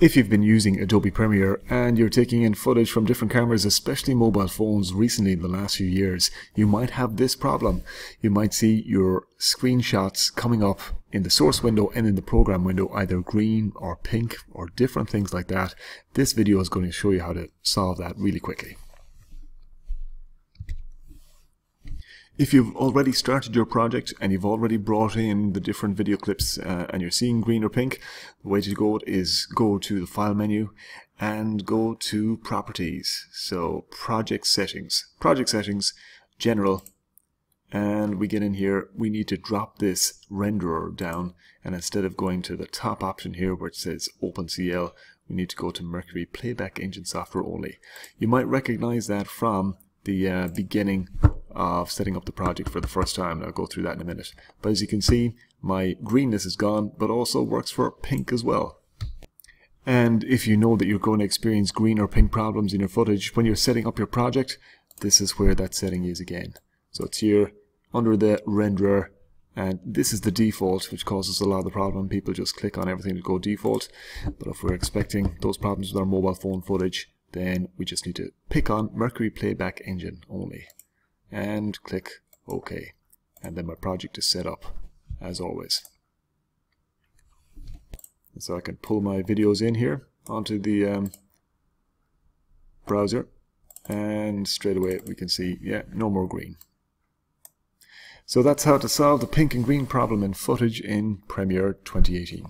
If you've been using Adobe Premiere and you're taking in footage from different cameras, especially mobile phones recently in the last few years, you might have this problem. You might see your screenshots coming up in the source window and in the program window either green or pink or different things like that. This video is going to show you how to solve that really quickly. If you've already started your project and you've already brought in the different video clips uh, and you're seeing green or pink, the way to go is go to the File menu and go to Properties. So Project Settings. Project Settings, General, and we get in here, we need to drop this renderer down and instead of going to the top option here where it says OpenCL, we need to go to Mercury Playback Engine Software only. You might recognize that from the uh, beginning of setting up the project for the first time. I'll go through that in a minute. But as you can see, my greenness is gone, but also works for pink as well. And if you know that you're going to experience green or pink problems in your footage when you're setting up your project, this is where that setting is again. So it's here under the renderer and this is the default which causes a lot of the problem. People just click on everything to go default. But if we're expecting those problems with our mobile phone footage, then we just need to pick on Mercury Playback Engine only and click OK. And then my project is set up as always. And so I can pull my videos in here onto the um, browser and straight away we can see, yeah, no more green. So that's how to solve the pink and green problem in footage in Premiere 2018.